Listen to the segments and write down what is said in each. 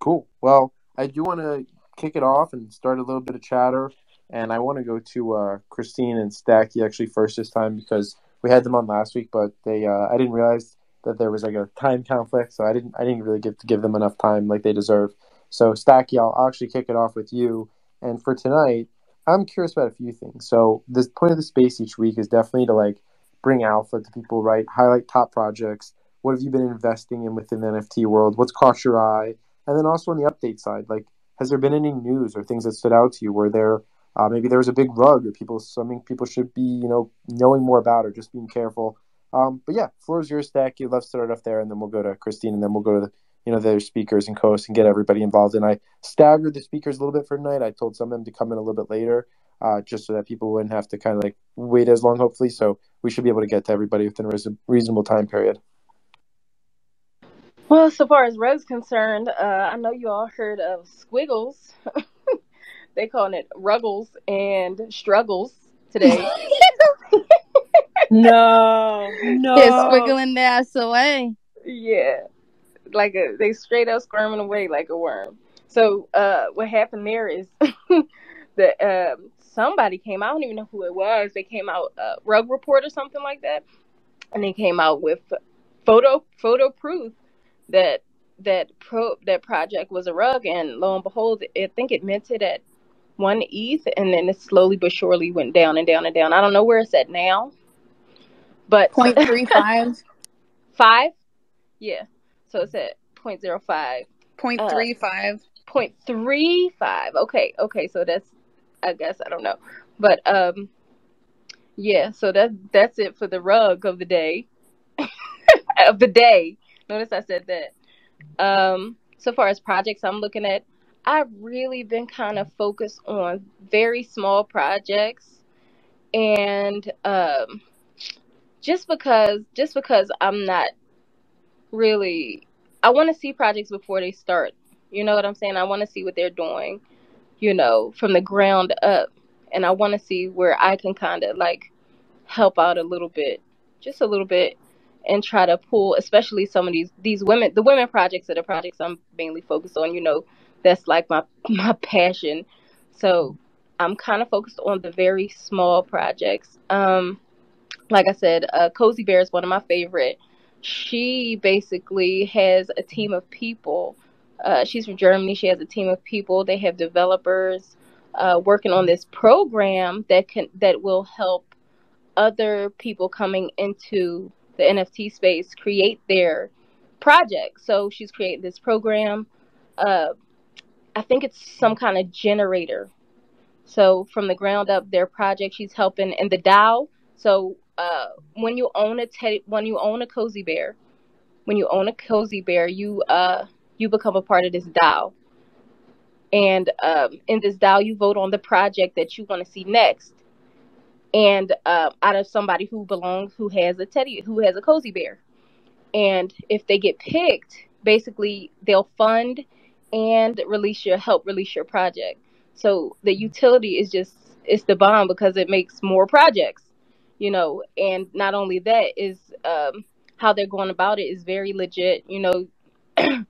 Cool. Well, I do want to kick it off and start a little bit of chatter. And I want to go to uh, Christine and Stacky actually first this time because we had them on last week, but they uh, I didn't realize that there was like a time conflict, so I didn't I didn't really to give them enough time like they deserve. So Stacky, I'll, I'll actually kick it off with you. And for tonight, I'm curious about a few things. So the point of the space each week is definitely to like bring alpha to people, right? Highlight top projects. What have you been investing in within the NFT world? What's caught your eye? And then also on the update side, like has there been any news or things that stood out to you Were there uh, maybe there was a big rug or people something people should be you know knowing more about or just being careful. Um, but yeah, floor is yours, Stack. You'd love to start off there, and then we'll go to Christine, and then we'll go to the you know the speakers and co-hosts and get everybody involved. And I staggered the speakers a little bit for tonight. I told some of them to come in a little bit later, uh, just so that people wouldn't have to kind of like wait as long. Hopefully, so we should be able to get to everybody within a reasonable time period. Well, so far as Rug's concerned, uh, I know you all heard of Squiggles. they calling it Ruggles and Struggles today. no, no, they're squiggling their ass away. Yeah, like a, they straight up squirming away like a worm. So uh, what happened there is that um, somebody came. I don't even know who it was. They came out uh, Rug Report or something like that, and they came out with photo photo proof that that pro that project was a rug, and lo and behold, I think it minted at one ETH, and then it slowly but surely went down and down and down. I don't know where it's at now, but point three five. five, yeah. So it's at point zero five. Point uh, three five. Point three five. Okay, okay. So that's, I guess I don't know, but um, yeah. So that that's it for the rug of the day, of the day. Notice I said that. Um, so far as projects I'm looking at, I've really been kind of focused on very small projects, and um, just because just because I'm not really, I want to see projects before they start. You know what I'm saying? I want to see what they're doing, you know, from the ground up, and I want to see where I can kind of like help out a little bit, just a little bit, and try to pull, especially some of these these women, the women projects are the projects I'm mainly focused on. You know, that's like my my passion. So I'm kind of focused on the very small projects. Um, like I said, uh, Cozy Bear is one of my favorite. She basically has a team of people. Uh, she's from Germany. She has a team of people. They have developers uh, working on this program that can that will help other people coming into the NFT space create their project. So she's created this program. Uh, I think it's some kind of generator. So from the ground up, their project she's helping in the DAO. So uh, when you own a teddy, when you own a cozy bear, when you own a cozy bear, you uh you become a part of this DAO. And um, in this DAO, you vote on the project that you want to see next and uh, out of somebody who belongs, who has a teddy, who has a cozy bear. And if they get picked, basically they'll fund and release your help release your project. So the utility is just it's the bomb because it makes more projects, you know. And not only that is um, how they're going about it is very legit. You know,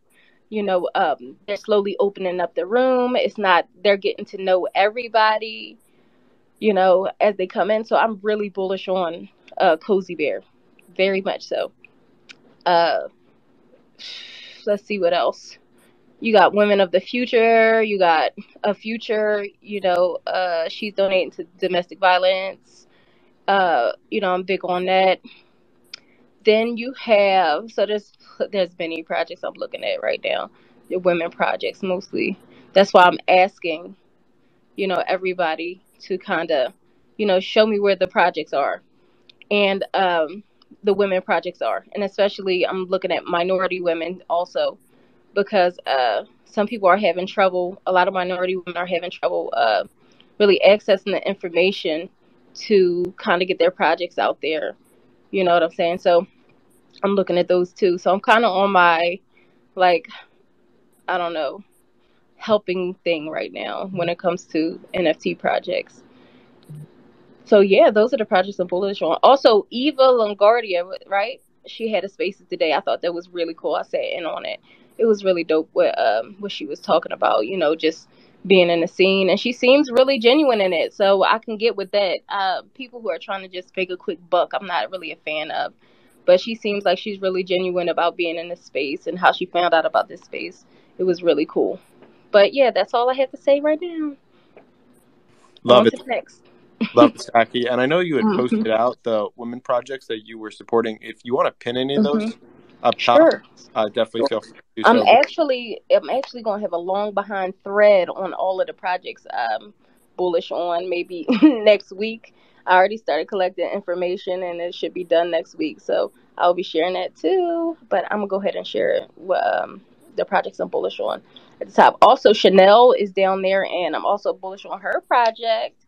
you know um, they're slowly opening up the room. It's not they're getting to know everybody you know, as they come in. So I'm really bullish on uh, Cozy Bear, very much so. Uh, let's see what else. You got Women of the Future. You got a Future. You know, uh, she's donating to domestic violence. Uh, you know, I'm big on that. Then you have so there's there's many projects I'm looking at right now. The women projects mostly. That's why I'm asking, you know, everybody to kind of, you know, show me where the projects are and um, the women projects are. And especially, I'm looking at minority women also because uh, some people are having trouble, a lot of minority women are having trouble uh, really accessing the information to kind of get their projects out there. You know what I'm saying? So I'm looking at those too. So I'm kind of on my, like, I don't know, helping thing right now when it comes to NFT projects. So yeah, those are the projects I'm bullish on. Also, Eva Longoria, right? she had a spaces today. I thought that was really cool. I sat in on it. It was really dope what um what she was talking about. You know, just being in the scene, and she seems really genuine in it. So I can get with that. Uh, people who are trying to just make a quick buck, I'm not really a fan of. But she seems like she's really genuine about being in this space and how she found out about this space. It was really cool. But yeah, that's all I have to say right now. Love it. next. Love it, Stacky. And I know you had Mhm. posted out the women projects that you were supporting. If you want to pin any of those up top, Sure. uh, definitely feel free to do I'm so. actually I'm actually gonna have a long behind thread on all of the projects I'm bullish on maybe next week. I already started collecting information and it should be done next week. So I'll be sharing that too. But I'm gonna go ahead and share um, the projects I'm bullish on at the top. Also Chanel is down there and I'm also bullish on her project.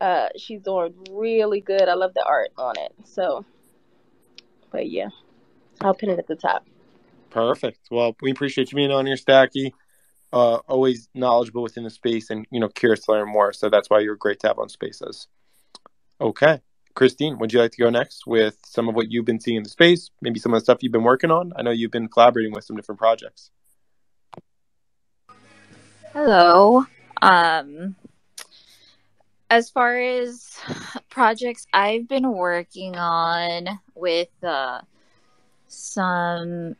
Uh, she's doing really good. I love the art on it. So but yeah, I'll pin it at the top. Perfect. Well, we appreciate you being on here, Stacky. Uh, always knowledgeable within the space and you know curious to learn more. So that's why you're great to have on Spaces. Okay, Christine, would you like to go next with some of what you've been seeing in the space? Maybe some of the stuff you've been working on. I know you've been collaborating with some different projects. Hello. Um, as far as projects I've been working on with uh, some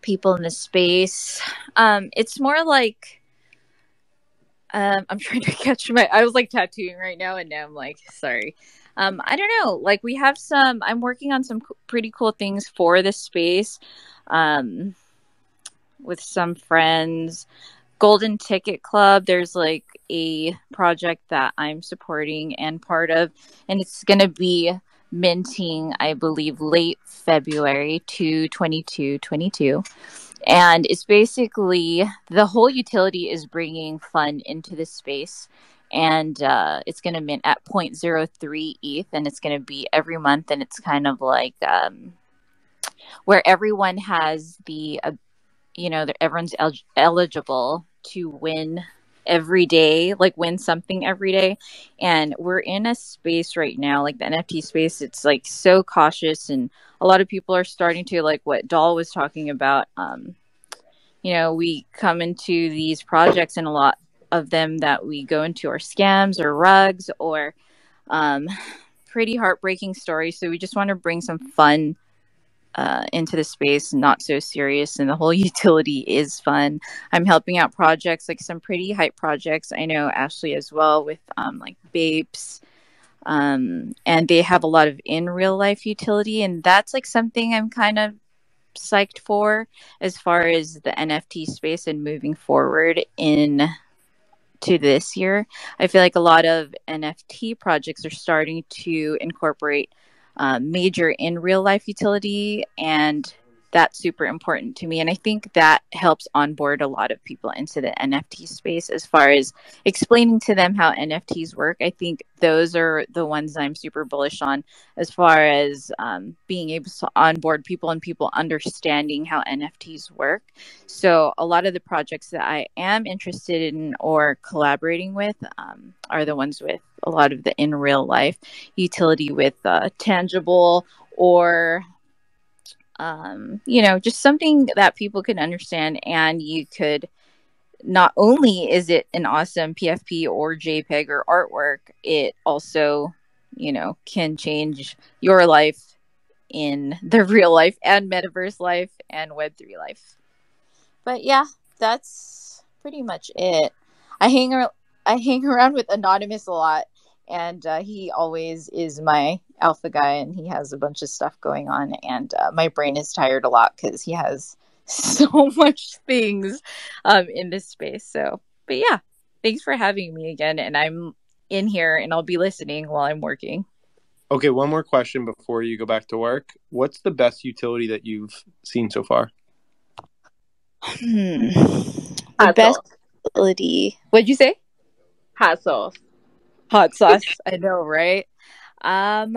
people in the space, um, it's more like um, I'm trying to catch my. I was like tattooing right now, and now I'm like, sorry. Um, I don't know. Like we have some. I'm working on some co- pretty cool things for the space, um, with some friends. Golden Ticket Club, there's like a project that I'm supporting and part of, and it's going to be minting, I believe, late February to 2222. And it's basically the whole utility is bringing fun into this space. And uh, it's going to mint at 0.03 ETH, and it's going to be every month. And it's kind of like um, where everyone has the, uh, you know, everyone's el- eligible to win every day, like win something every day. And we're in a space right now, like the NFT space, it's like so cautious and a lot of people are starting to like what Doll was talking about. Um, you know, we come into these projects and a lot of them that we go into are scams or rugs or um, pretty heartbreaking stories. So we just want to bring some fun uh, into the space, not so serious, and the whole utility is fun. I'm helping out projects like some pretty hype projects. I know Ashley as well with um, like Babes, um, and they have a lot of in real life utility, and that's like something I'm kind of psyched for as far as the NFT space and moving forward in to this year. I feel like a lot of NFT projects are starting to incorporate um, major in real life utility and that's super important to me and i think that helps onboard a lot of people into the nft space. As far as explaining to them how nfts work i think those are the ones i'm super bullish on. As far as um, being able to onboard people and people understanding how nfts work. So a lot of the projects that i am interested in or collaborating with um, are the ones with a lot of the in real life utility with uh, tangible or um, you know, just something that people can understand and you could not only is it an awesome PFP or JPEG or artwork, it also, you know, can change your life in the real life and metaverse life and web3 life. But yeah, that's pretty much it. I hang I hang around with Anonymous a lot and uh, he always is my alpha guy and he has a bunch of stuff going on and uh, my brain is tired a lot because he has so much things um, in this space so but yeah thanks for having me again and i'm in here and i'll be listening while i'm working Okay, one more question before you go back to work. What's the best utility that you've seen so far? hmm. the best sauce. ability what'd you say Hot sauce. Hot sauce. I know right? Um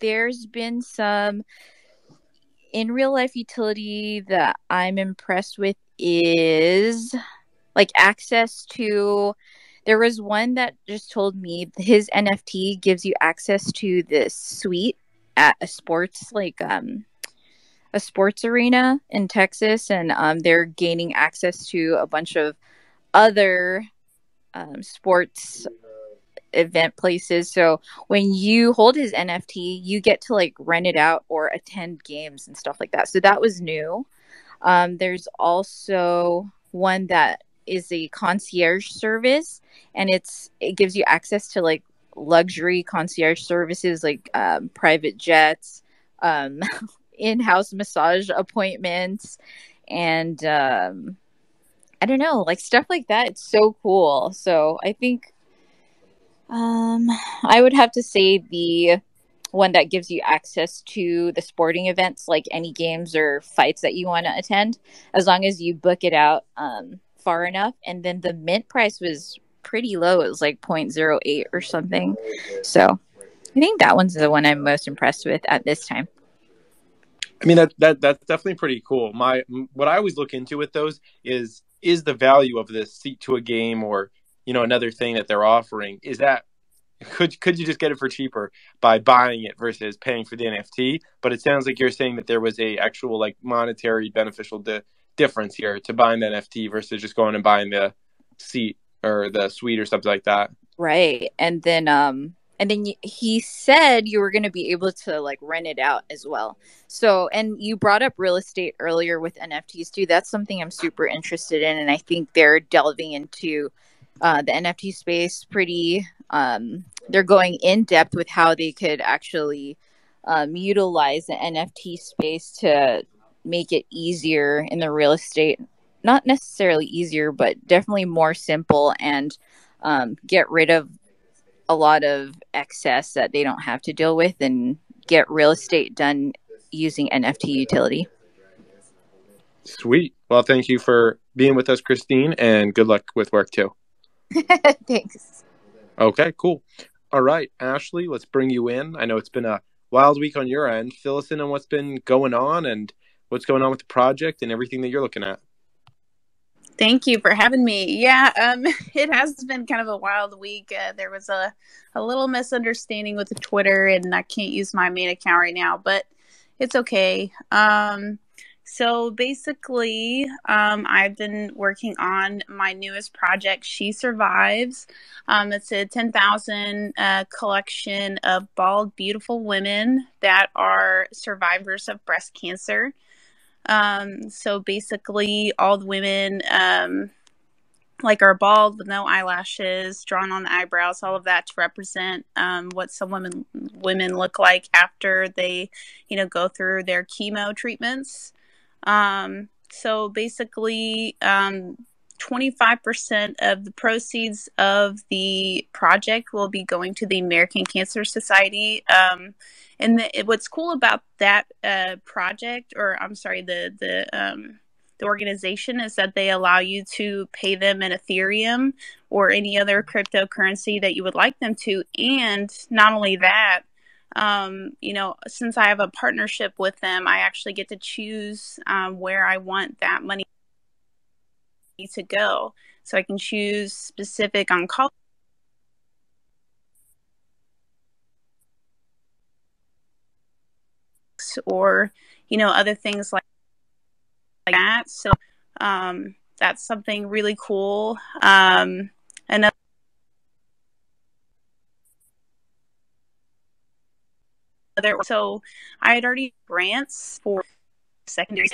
there's been some in real life utility that i'm impressed with is like access to there was one that just told me his nft gives you access to this suite at a sports like um a sports arena in Texas, and um, they're gaining access to a bunch of other um, sports event places. So when you hold his NFT, you get to like rent it out or attend games and stuff like that. So that was new. Um, there's also one that is a concierge service, and it's it gives you access to like luxury concierge services like um, private jets, um, in-house massage appointments, and um, I don't know, like stuff like that. It's so cool. So I think um, I would have to say the one that gives you access to the sporting events, like any games or fights that you want to attend, as long as you book it out um, far enough. And then the mint price was pretty low; it was like 0.08 or something. So I think that one's the one I'm most impressed with at this time. I mean that that that's definitely pretty cool. My what I always look into with those is is the value of this seat to a game or you know another thing that they're offering is that could could you just get it for cheaper by buying it versus paying for the NFT? But it sounds like you're saying that there was a actual like monetary beneficial di- difference here to buying the NFT versus just going and buying the seat or the suite or something like that. Right, and then um and then he said you were going to be able to like rent it out as well. So, and you brought up real estate earlier with NFTs too. That's something I'm super interested in, and I think they're delving into uh, the NFT space pretty. Um, they're going in depth with how they could actually um, utilize the NFT space to make it easier in the real estate. Not necessarily easier, but definitely more simple and um, get rid of a lot of excess that they don't have to deal with and get real estate done using NFT utility. Sweet. Well, thank you for being with us, Christine, and good luck with work too. Thanks. Okay, cool. All right, Ashley, let's bring you in. I know it's been a wild week on your end. Fill us in on what's been going on and what's going on with the project and everything that you're looking at. Thank you for having me. Yeah, um, it has been kind of a wild week. Uh, there was a, a little misunderstanding with the Twitter, and I can't use my main account right now, but it's okay. Um, so basically, um, I've been working on my newest project, She Survives. Um, it's a 10,000 uh, collection of bald, beautiful women that are survivors of breast cancer. Um, so basically, all the women um, like are bald with no eyelashes, drawn on the eyebrows, all of that to represent um, what some women women look like after they, you know, go through their chemo treatments. Um, so basically, um, 25% of the proceeds of the project will be going to the American Cancer Society. Um, and the, what's cool about that uh, project, or I'm sorry, the the um, the organization is that they allow you to pay them in Ethereum or any other cryptocurrency that you would like them to. And not only that, um, you know, since I have a partnership with them, I actually get to choose um, where I want that money to go. So I can choose specific on oncology or you know other things like, like that. So um, that's something really cool. Um, another so I had already grants for secondary.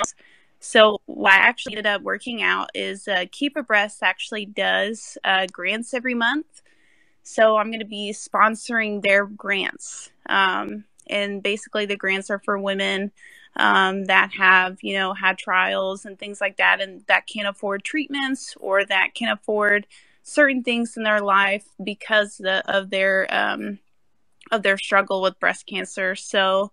So what I actually ended up working out is uh, Keep A Breast actually does uh, grants every month. So I'm going to be sponsoring their grants. Um, and basically the grants are for women um, that have you know had trials and things like that and that can't afford treatments or that can afford certain things in their life because the, of their um, of their struggle with breast cancer so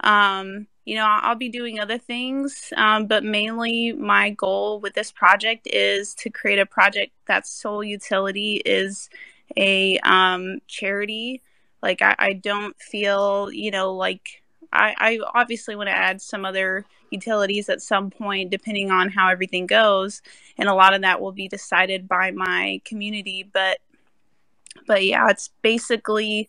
um, you know i'll be doing other things um, but mainly my goal with this project is to create a project that's sole utility is a um, charity like I, I don't feel, you know, like I, I obviously want to add some other utilities at some point, depending on how everything goes, and a lot of that will be decided by my community. But, but yeah, it's basically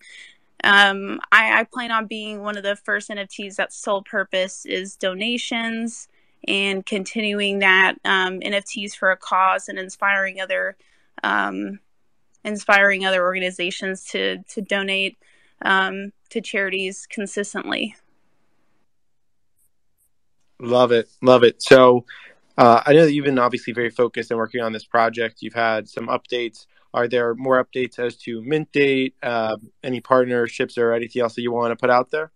um, I, I, plan on being one of the first NFTs that's sole purpose is donations and continuing that um, NFTs for a cause and inspiring other um, inspiring other organizations to to donate um, to charities consistently. Love it, love it. So uh, I know that you've been obviously very focused and working on this project. You've had some updates. Are there more updates as to mint date, uh, any partnerships, or anything else that you want to put out there?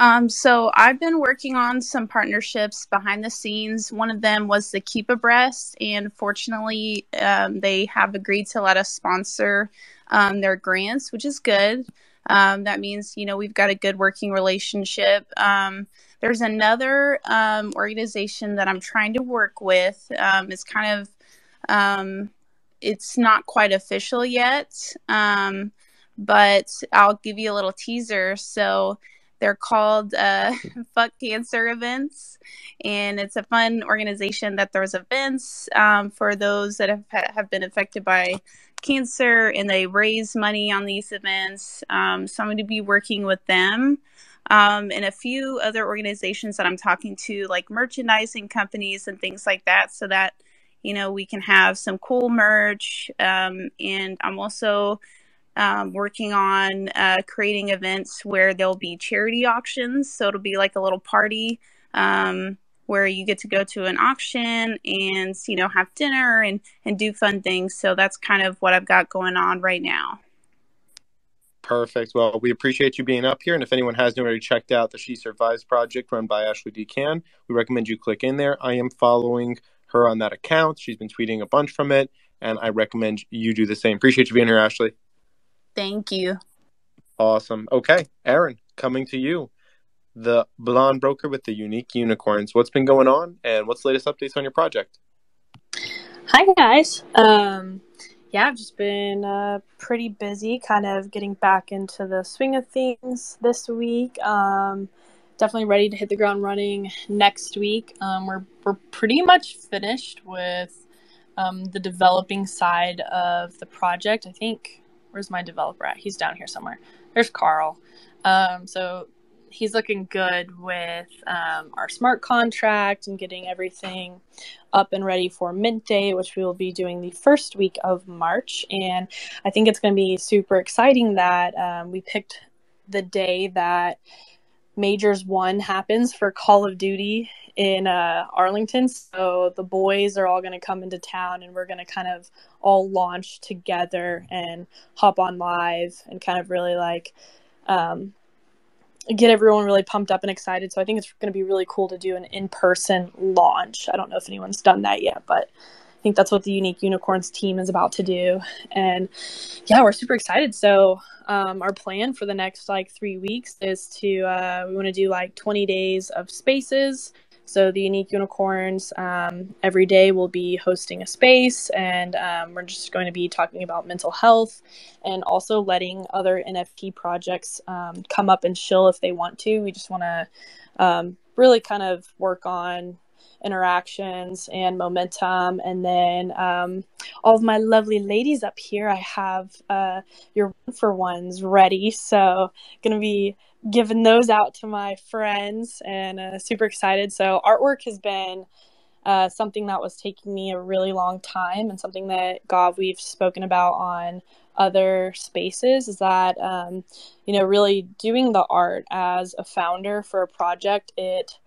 Um, so I've been working on some partnerships behind the scenes. One of them was the Keep A Breast, and fortunately, um, they have agreed to let us sponsor um, their grants, which is good. Um, that means you know we've got a good working relationship. Um, there's another um, organization that I'm trying to work with. it's kind of it's not quite official yet, but I'll give you a little teaser. So they're called uh, Fuck Cancer Events, and it's a fun organization that throws events um, for those that have have been affected by cancer, and they raise money on these events. Um, so I'm going to be working with them. Um, and a few other organizations that I'm talking to, like merchandising companies and things like that, so that you know we can have some cool merch. Um, and I'm also um, working on uh, creating events where there'll be charity auctions. So it'll be like a little party um, where you get to go to an auction and you know have dinner and and do fun things. So that's kind of what I've got going on right now. Perfect. Well, we appreciate you being up here. And if anyone hasn't already checked out the She Survives project run by Ashley Decan, we recommend you click in there. I am following her on that account. She's been tweeting a bunch from it, and I recommend you do the same. Appreciate you being here, Ashley. Thank you. Awesome. Okay, Aaron, coming to you. The blonde broker with the unique unicorns. What's been going on and what's the latest updates on your project? Hi, guys. Um, yeah, I've just been uh, pretty busy, kind of getting back into the swing of things this week. Um, definitely ready to hit the ground running next week. Um, we're we're pretty much finished with um, the developing side of the project. I think where's my developer at? He's down here somewhere. There's Carl. Um, so he's looking good with um, our smart contract and getting everything up and ready for mint day which we will be doing the first week of march and i think it's going to be super exciting that um, we picked the day that majors one happens for call of duty in uh, Arlington. So the boys are all going to come into town and we're going to kind of all launch together and hop on live and kind of really like um, get everyone really pumped up and excited. So I think it's going to be really cool to do an in person launch. I don't know if anyone's done that yet, but think that's what the Unique Unicorns team is about to do. And yeah, we're super excited. So um, our plan for the next like three weeks is to uh, we want to do like 20 days of spaces so the Unique Unicorns um, every day will be hosting a space, and um, we're just going to be talking about mental health, and also letting other NFT projects um, come up and chill if they want to. We just want to um, really kind of work on interactions and momentum. And then um, all of my lovely ladies up here, I have uh, your one for ones ready. So, going to be giving those out to my friends and uh, super excited. So, artwork has been uh, something that was taking me a really long time and something that God we've spoken about on other spaces is that um, you know really doing the art as a founder for a project it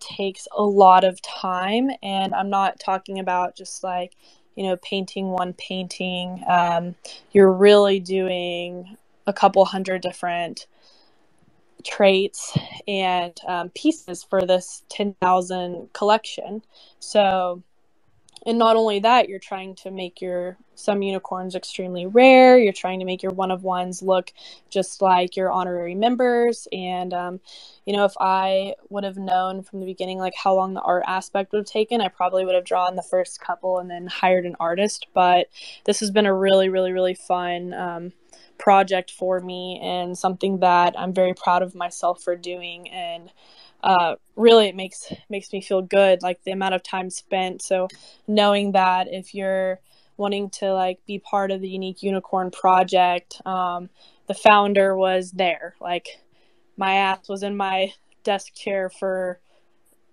takes a lot of time and i'm not talking about just like you know painting one painting um, you're really doing a couple hundred different traits and um, pieces for this 10,000 collection. So, and not only that, you're trying to make your some unicorns extremely rare. You're trying to make your one of ones look just like your honorary members. And, um, you know, if I would have known from the beginning, like how long the art aspect would have taken, I probably would have drawn the first couple and then hired an artist. But this has been a really, really, really fun um, project for me and something that I'm very proud of myself for doing. And, uh, really it makes makes me feel good like the amount of time spent so knowing that if you're wanting to like be part of the unique unicorn project um, the founder was there. Like my ass was in my desk chair for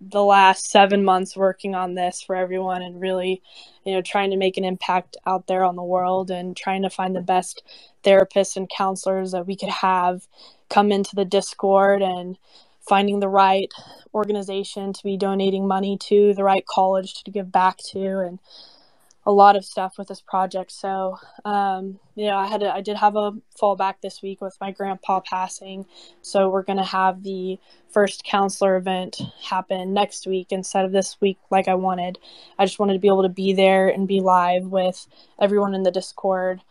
the last seven months working on this for everyone and really, you know, trying to make an impact out there on the world and trying to find the best therapists and counselors that we could have come into the Discord and finding the right organization to be donating money to, the right college to give back to, and a lot of stuff with this project. So, um, you know, I had a, I did have a fallback this week with my grandpa passing. So we're gonna have the first counselor event happen next week instead of this week, like I wanted. I just wanted to be able to be there and be live with everyone in the Discord.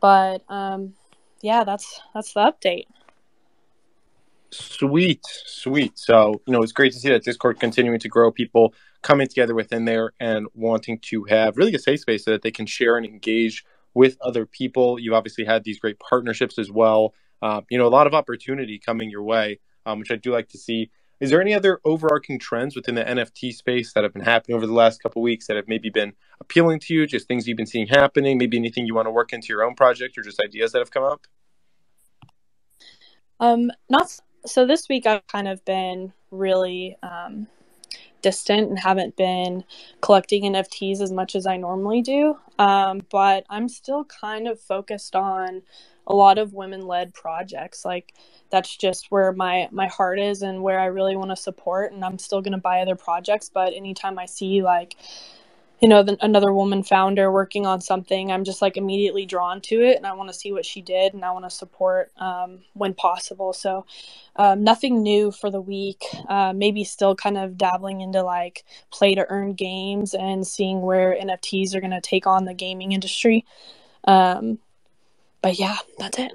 But um, yeah, that's that's the update. Sweet, sweet. So, you know, it's great to see that Discord continuing to grow, people coming together within there and wanting to have really a safe space so that they can share and engage with other people. You obviously had these great partnerships as well. Uh, you know, a lot of opportunity coming your way, um, which I do like to see. Is there any other overarching trends within the NFT space that have been happening over the last couple weeks that have maybe been appealing to you? Just things you've been seeing happening, maybe anything you want to work into your own project or just ideas that have come up? Um, not so this week I've kind of been really um, distant and haven't been collecting NFTs as much as I normally do. Um, but I'm still kind of focused on a lot of women led projects. Like that's just where my my heart is and where I really want to support. And I'm still going to buy other projects. But anytime I see like you know the, another woman founder working on something i'm just like immediately drawn to it and i want to see what she did and i want to support um, when possible. So um, nothing new for the week uh, maybe still kind of dabbling into like play to earn games and seeing where nfts are going to take on the gaming industry. Um, but yeah that's it.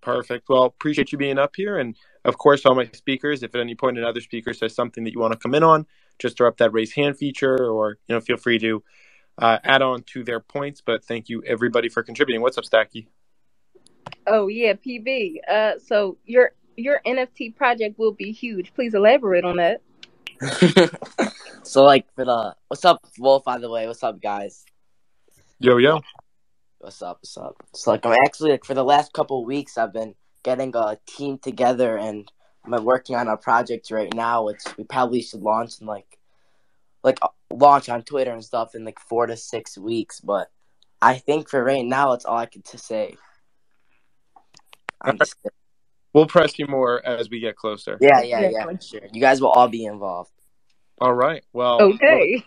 Perfect. Well appreciate you being up here and of course all my speakers if at any point another speaker says something that you want to come in on just throw up that raise hand feature or you know feel free to uh, add on to their points but thank you everybody for contributing. What's up stacky? Oh yeah pb uh so your your nft project will be huge. Please elaborate on that. So like for the what's up wolf by the way? What's up guys? Yo yo. What's up what's up? So like i'm actually like for the last couple weeks i've been getting a team together and I'm working on a project right now, which we probably should launch in like, like uh, launch on Twitter and stuff in like four to six weeks. But I think for right now, it's all I can to say. Just... We'll press you more as we get closer. Yeah, yeah, yeah, for sure. You guys will all be involved. All right. Well. Okay.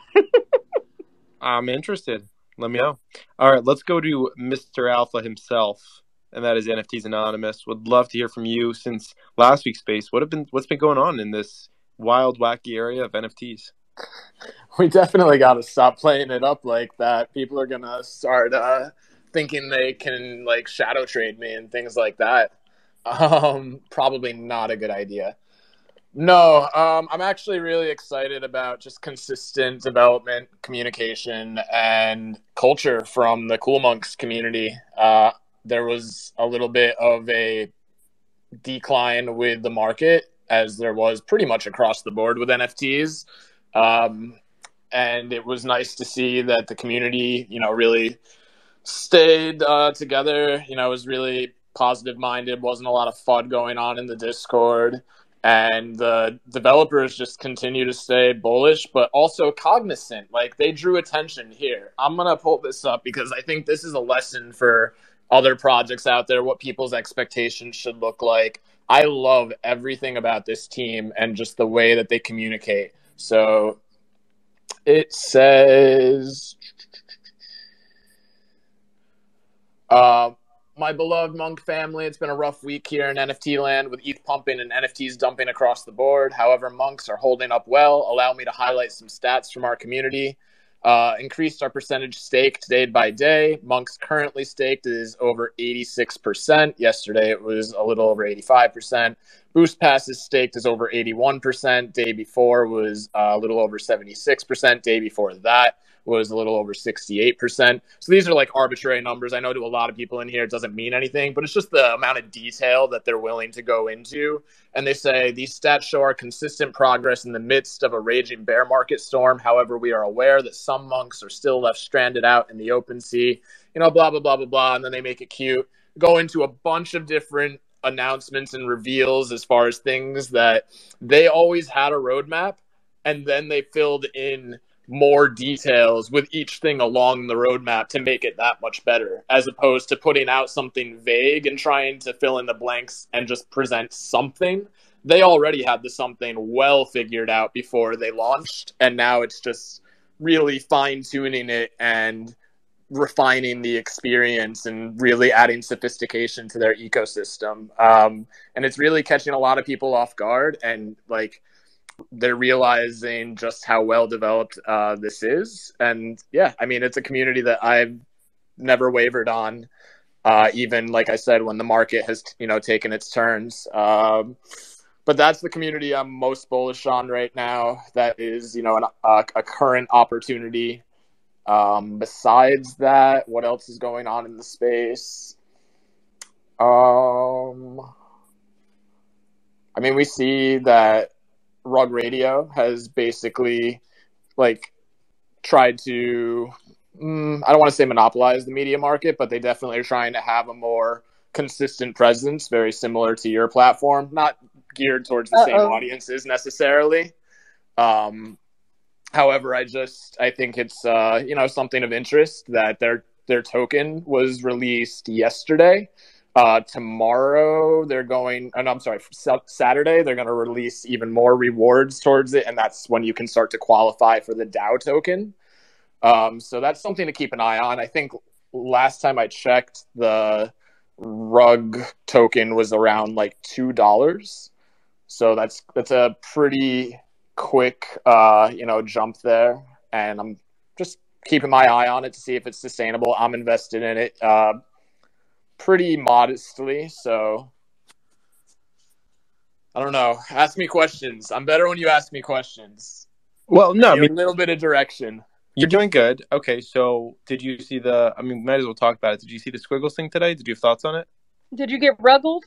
I'm interested. Let me know. All right, let's go to Mr. Alpha himself and that is NFTs Anonymous. Would love to hear from you since last week's space. What have been what's been going on in this wild, wacky area of NFTs? We definitely got to stop playing it up like that. People are gonna start uh, thinking they can like shadow trade me and things like that. Um, probably not a good idea. No, um, I'm actually really excited about just consistent development, communication, and culture from the Cool Monks community. Uh, there was a little bit of a decline with the market, as there was pretty much across the board with NFTs. Um, and it was nice to see that the community, you know, really stayed uh, together. You know, was really positive minded. wasn't a lot of FUD going on in the Discord, and the developers just continue to stay bullish, but also cognizant. Like they drew attention here. I'm gonna pull this up because I think this is a lesson for other projects out there, what people's expectations should look like. I love everything about this team and just the way that they communicate. So it says, uh, my beloved monk family, it's been a rough week here in NFT land with ETH pumping and NFTs dumping across the board. However, monks are holding up well. Allow me to highlight some stats from our community. Uh, increased our percentage staked day by day. Monks currently staked is over 86%. Yesterday it was a little over 85%. Boost passes staked is over 81%. Day before was a little over 76%. Day before that was a little over 68%. So these are like arbitrary numbers. I know to a lot of people in here it doesn't mean anything, but it's just the amount of detail that they're willing to go into. And they say these stats show our consistent progress in the midst of a raging bear market storm. However, we are aware that some monks are still left stranded out in the open sea, you know, blah, blah, blah, blah, blah. And then they make it cute go into a bunch of different announcements and reveals as far as things that they always had a roadmap and then they filled in more details with each thing along the roadmap to make it that much better, as opposed to putting out something vague and trying to fill in the blanks and just present something. They already had the something well figured out before they launched, and now it's just really fine tuning it and refining the experience and really adding sophistication to their ecosystem. Um, and it's really catching a lot of people off guard and like they're realizing just how well developed uh, this is. And yeah, I mean, it's a community that I've never wavered on. Uh, even like I said, when the market has you know taken its turns. Um, but that's the community I'm most bullish on right now. That is you know an, uh, a current opportunity. Um, besides that, what else is going on in the space? Um, I mean, we see that Rug Radio has basically like tried to mm, I don't want to say monopolize the media market, but they definitely are trying to have a more consistent presence, very similar to your platform, not geared towards the Uh-oh. same audiences necessarily. Um, however, I just I think it's uh, you know something of interest that their their token was released yesterday. Uh, tomorrow they're going, and I'm sorry, Saturday they're going to release even more rewards towards it, and that's when you can start to qualify for the DAO token. Um, so that's something to keep an eye on. I think last time I checked, the rug token was around like two dollars. So that's that's a pretty quick, uh, you know, jump there, and I'm just keeping my eye on it to see if it's sustainable. I'm invested in it. Uh, pretty modestly. So I don't know. Ask me questions. I'm better when you ask me questions. Well, no, I mean, a little bit of direction. You're doing good. Okay, so did you see the? I mean, might as well talk about it. Did you see the squiggles thing today? Did you have thoughts on it? Did you get ruggled?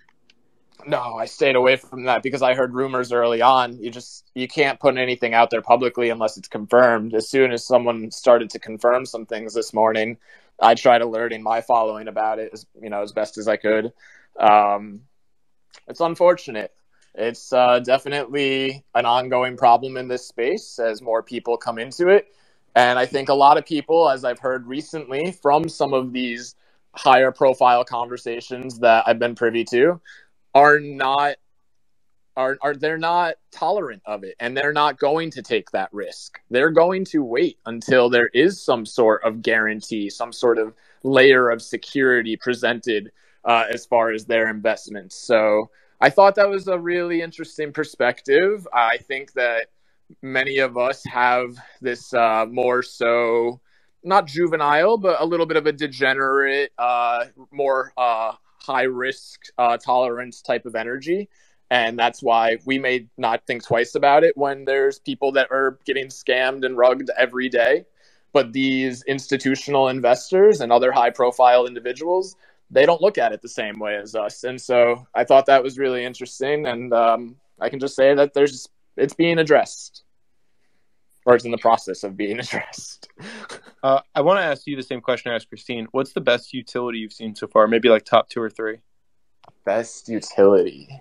No, I stayed away from that because I heard rumors early on. You just you can't put anything out there publicly unless it's confirmed. As soon as someone started to confirm some things this morning, I tried alerting my following about it as you know as best as I could. Um, it's unfortunate. It's uh, definitely an ongoing problem in this space as more people come into it, and I think a lot of people, as I've heard recently from some of these higher profile conversations that I've been privy to, are not are are they're not tolerant of it and they're not going to take that risk. They're going to wait until there is some sort of guarantee, some sort of layer of security presented uh, as far as their investments. So I thought that was a really interesting perspective. I think that many of us have this uh, more so not juvenile, but a little bit of a degenerate, uh, more uh, high risk uh, tolerance type of energy and that's why we may not think twice about it when there's people that are getting scammed and rugged every day. But these institutional investors and other high profile individuals they don't look at it the same way as us. And so i thought that was really interesting. And um, i can just say that there's it's being addressed. Or it's in the process of being addressed. Uh, i want to ask you the same question i asked christine. What's the best utility you've seen so far? Maybe like top two or three. Best utility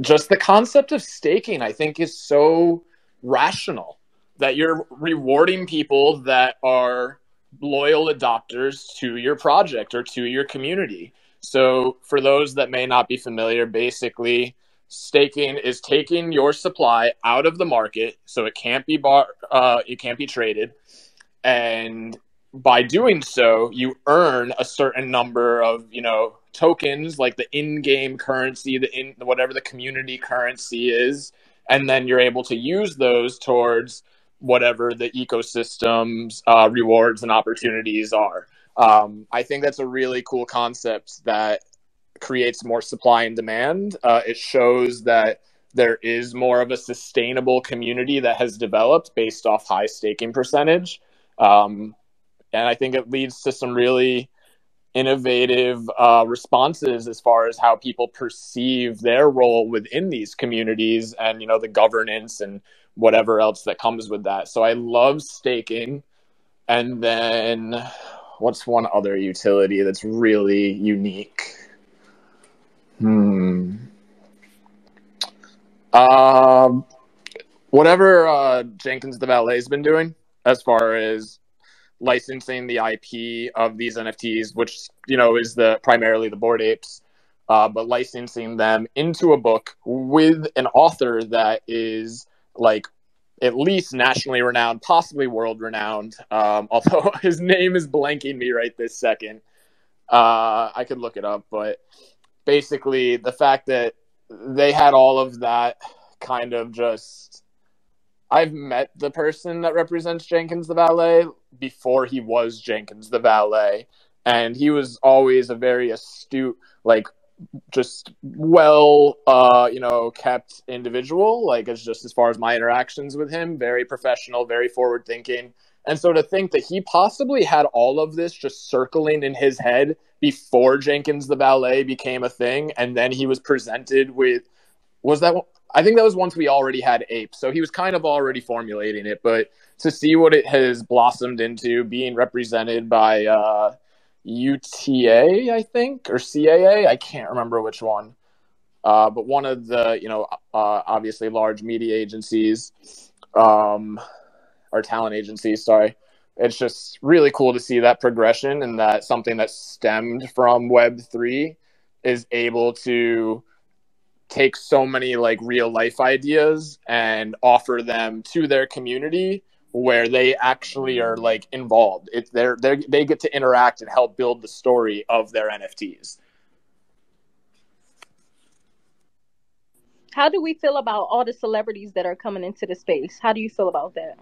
just the concept of staking, I think, is so rational that you're rewarding people that are loyal adopters to your project or to your community. So, for those that may not be familiar, basically, staking is taking your supply out of the market, so it can't be bar, uh, it can't be traded, and by doing so, you earn a certain number of you know tokens, like the in-game currency, the in whatever the community currency is, and then you're able to use those towards whatever the ecosystem's uh, rewards and opportunities are. Um, I think that's a really cool concept that creates more supply and demand. Uh, it shows that there is more of a sustainable community that has developed based off high staking percentage. Um, and I think it leads to some really innovative uh, responses as far as how people perceive their role within these communities and you know the governance and whatever else that comes with that. So i love staking. And then what's one other utility that's really unique? Hmm. Um, whatever uh, Jenkins the Valet's been doing as far as licensing the IP of these NFTs, which you know is the primarily the Bored Apes, uh, but licensing them into a book with an author that is like at least nationally renowned, possibly world renowned. Um, although his name is blanking me right this second. Uh, I could look it up, but basically the fact that they had all of that kind of just I've met the person that represents Jenkins the valet before he was Jenkins the valet and he was always a very astute like just well uh you know kept individual like as just as far as my interactions with him very professional very forward thinking and so to think that he possibly had all of this just circling in his head before Jenkins the Valet became a thing, and then he was presented with was that I think that was once we already had Ape, so he was kind of already formulating it. But to see what it has blossomed into, being represented by uh, UTA, I think, or CAA, I can't remember which one. Uh, but one of the, you know, uh, obviously large media agencies, um, or talent agencies, sorry. It's just really cool to see that progression and that something that stemmed from Web3 is able to take so many like real life ideas and offer them to their community where they actually are like involved. It's they're, they they get to interact and help build the story of their NFTs. How do we feel about all the celebrities that are coming into the space? How do you feel about that?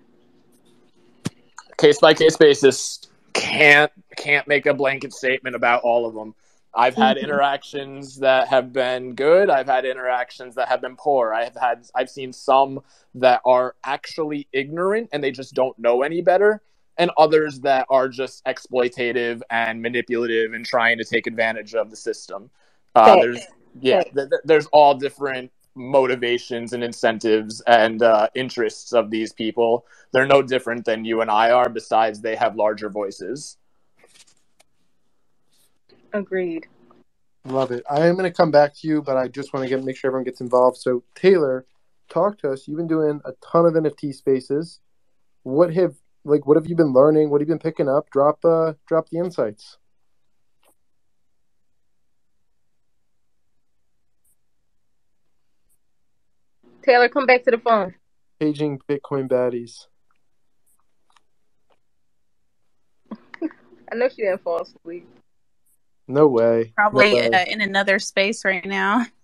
case by case basis. Can't can't make a blanket statement about all of them. I've had Mm-hmm. interactions that have been good. I've had interactions that have been poor. I have had I've seen some that are actually ignorant and they just don't know any better, and others that are just exploitative and manipulative and trying to take advantage of the system. Uh, there's yeah, th- th- there's all different motivations and incentives and uh, interests of these people. They're no different than you and I are. Besides, they have larger voices. Agreed. Love it. I am going to come back to you, but I just want to get make sure everyone gets involved. So Taylor, talk to us. You've been doing a ton of NFT spaces. What have like what have you been learning? What have you been picking up? Drop uh drop the insights. Taylor, come back to the phone. Paging Bitcoin Baddiez. I know she didn't fall asleep. No way. Probably No way. uh, in another space right now.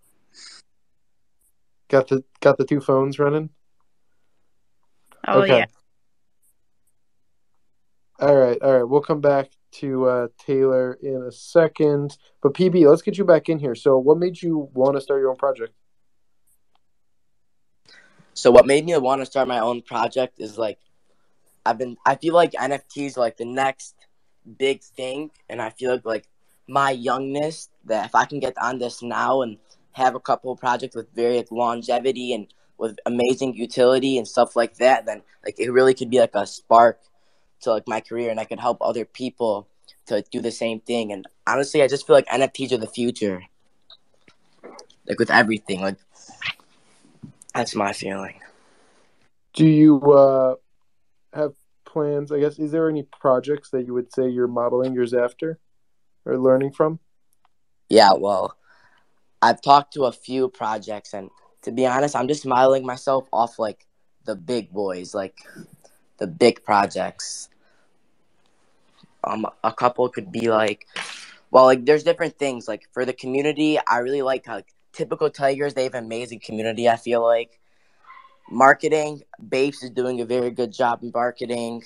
Got the got the two phones running. Oh Okay. yeah. All right, all right. We'll come back to uh, Taylor in a second. But PB, let's get you back in here. So, what made you want to start your own project? So what made me want to start my own project is like I've been I feel like NFTs are like the next big thing and I feel like like my youngness that if I can get on this now and have a couple projects with very longevity and with amazing utility and stuff like that then like it really could be like a spark to like my career and I could help other people to do the same thing. And honestly I just feel like NFTs are the future. Like with everything like that's my feeling. Do you uh, have plans? I guess is there any projects that you would say you're modeling yours after or learning from? Yeah, well, I've talked to a few projects, and to be honest, I'm just modeling myself off like the big boys, like the big projects. Um, a couple could be like, well, like there's different things. Like for the community, I really like how like, typical Tigers. They have amazing community. I feel like marketing, Babes is doing a very good job in marketing,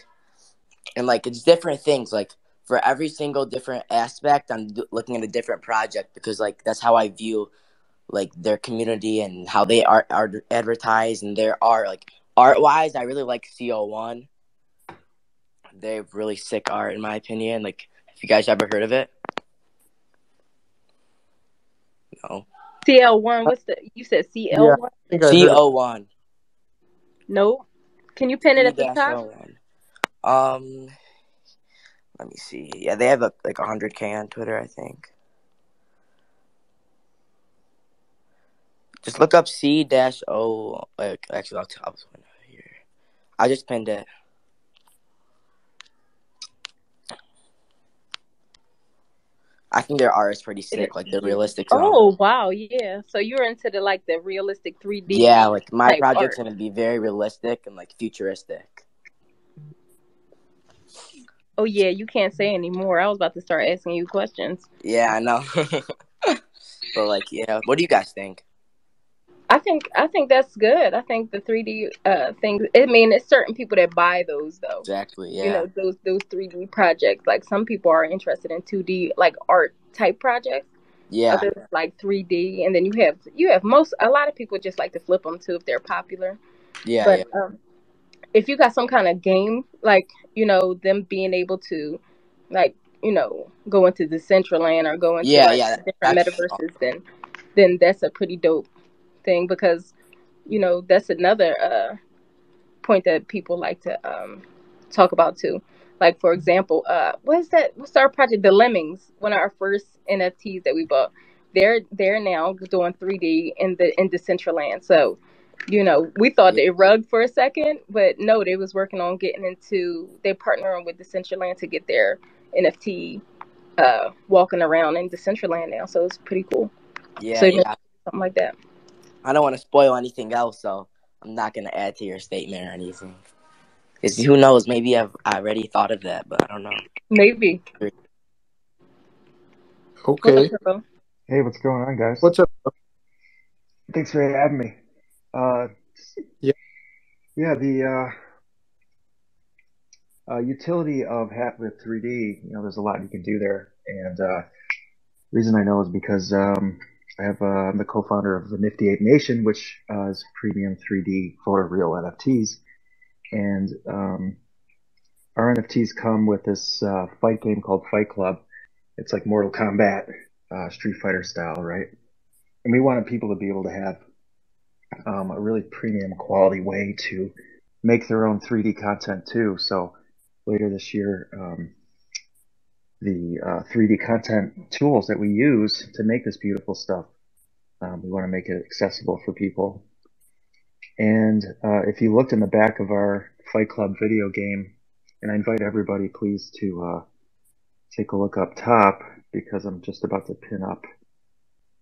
and like it's different things. Like for every single different aspect i'm looking at a different project because like that's how i view like their community and how they are, are advertised and their art like art wise i really like co1 they have really sick art in my opinion like if you guys ever heard of it no CL one. What's the? You said CL Yeah. one. I think I heard of- co1 No. Can you pin it at the top? Um let me see yeah they have a, like 100k on twitter i think Just look up C dash O. Like, actually, I'll tell you here. I just pinned it. I think their art is pretty sick, like the realistic. Oh, zone. Oh wow, yeah. So you're into the like the realistic 3D. Yeah, like my project's art. gonna be very realistic and like futuristic. Oh yeah, you can't say anymore. I was about to start asking you questions. Yeah, I know. but like, yeah, what do you guys think? I think I think that's good. I think the 3D uh things. I mean, it's certain people that buy those though. Exactly. Yeah. You know, those those 3D projects. Like some people are interested in 2D like art type projects. yeah. Others like 3D, and then you have you have most a lot of people just like to flip them too if they're popular. Yeah. but yeah. um, if you got some kind of game, like you know them being able to, like you know, go into Decentraland or go into Yeah, like, yeah, different metaverses, then then that's a pretty dope thing because you know that's another uh point that people like to um talk about too. Like for example, uh, what is that? What's our project? The Lemmings, one of our first NFTs that we bought. They're they're now doing 3D in the in Decentraland. So, you know, we thought they rugged for a second, but no, they was working on getting into. They partnering with Decentraland to get their NFT uh walking around in Decentraland now. So it's pretty cool. Yeah. so- yeah. Something like that. I don't want to spoil anything else, so I'm not gonna add to your statement or anything. Because who knows? Maybe I've already thought of that, but I don't know. Maybe. Okay. What's up, Turbo? Hey, what's going on, guys? What's up? Thanks for having me. Uh, Yeah. yeah, the uh, uh, utility of Hatwith 3D, you know, there's a lot you can do there. And uh, reason I know is because um, I have uh, I'm the co-founder of the Nifty Ape Nation, which uh, is premium 3D photoreal NFTs. And um, our NFTs come with this uh, fight game called Fight Club. It's like Mortal Kombat, uh, Street Fighter style, right? And we wanted people to be able to have um, a really premium quality way to make their own 3D content too. So later this year, um, the uh, 3D content tools that we use to make this beautiful stuff, um, we want to make it accessible for people. And uh, if you looked in the back of our Fight Club video game, and I invite everybody please to uh, take a look up top because I'm just about to pin up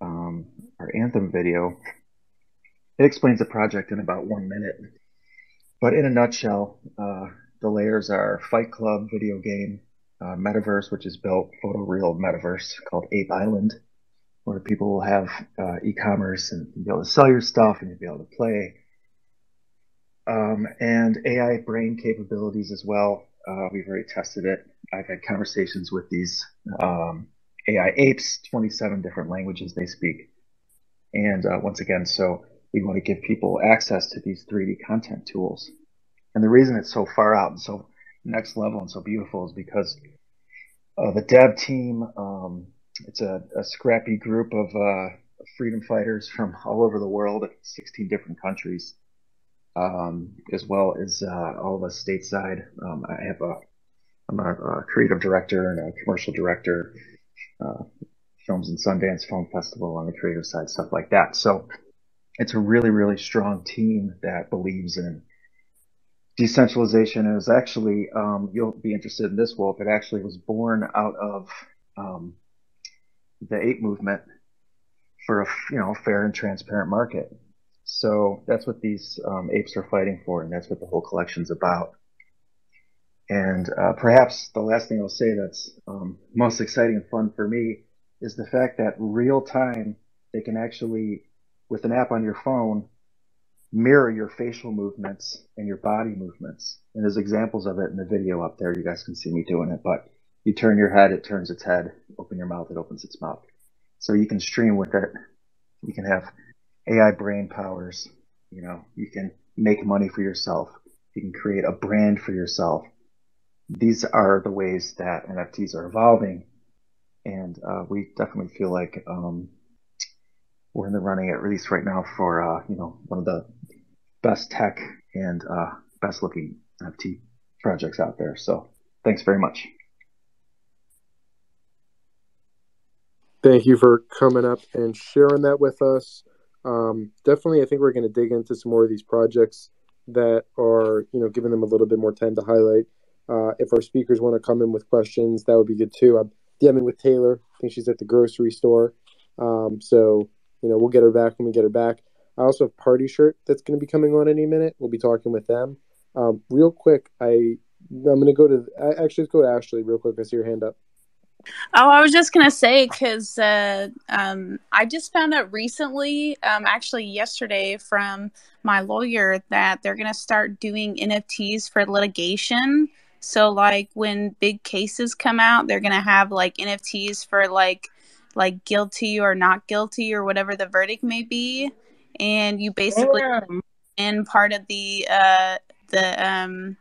um, our Anthem video. It explains the project in about one minute. But in a nutshell, uh, the layers are Fight Club video game, uh, Metaverse, which is built photoreal metaverse called Ape Island, where people will have uh, e-commerce and be able to sell your stuff and you'll be able to play. Um, and AI brain capabilities as well. Uh, we've already tested it. I've had conversations with these um, AI apes, 27 different languages they speak. And uh, once again, so we want to give people access to these 3D content tools. And the reason it's so far out and so next level and so beautiful is because uh, the dev team, um, it's a, a scrappy group of uh, freedom fighters from all over the world, 16 different countries, um, as well as uh, all of us stateside. Um, I have a, I'm a, a creative director and a commercial director, uh, films and Sundance Film Festival on the creative side, stuff like that. So it's a really, really strong team that believes in decentralization. And it was actually, um, you'll be interested in this, Wolf. It actually was born out of um, the ape movement for a you know fair and transparent market. So that's what these um, apes are fighting for, and that's what the whole collection's about. And uh, perhaps the last thing I'll say that's um, most exciting and fun for me is the fact that real time they can actually, with an app on your phone, mirror your facial movements and your body movements. And there's examples of it in the video up there. You guys can see me doing it, but you turn your head, it turns its head. Open your mouth, it opens its mouth. So you can stream with it. You can have AI brain powers. You know, you can make money for yourself. You can create a brand for yourself. These are the ways that NFTs are evolving. And uh, we definitely feel like um, we're in the running, at least right now, for uh, you know one of the best tech and uh, best looking NFT projects out there. So thanks very much. Thank you for coming up and sharing that with us. Um, definitely, I think we're going to dig into some more of these projects that are, you know, giving them a little bit more time to highlight. Uh, if our speakers want to come in with questions, that would be good too. I'm DMing with Taylor. I think she's at the grocery store. Um, so, you know, we'll get her back when we get her back. I also have Party Shirt that's going to be coming on any minute. We'll be talking with them. Um, real quick, I I'm going to go to actually let's go to Ashley real quick. I see your hand up. Oh, I was just gonna say because uh, um, I just found out recently, um, actually yesterday, from my lawyer that they're gonna start doing NFTs for litigation. So, like when big cases come out, they're gonna have like NFTs for like like guilty or not guilty or whatever the verdict may be, and you basically Damn. in part of the uh, the um,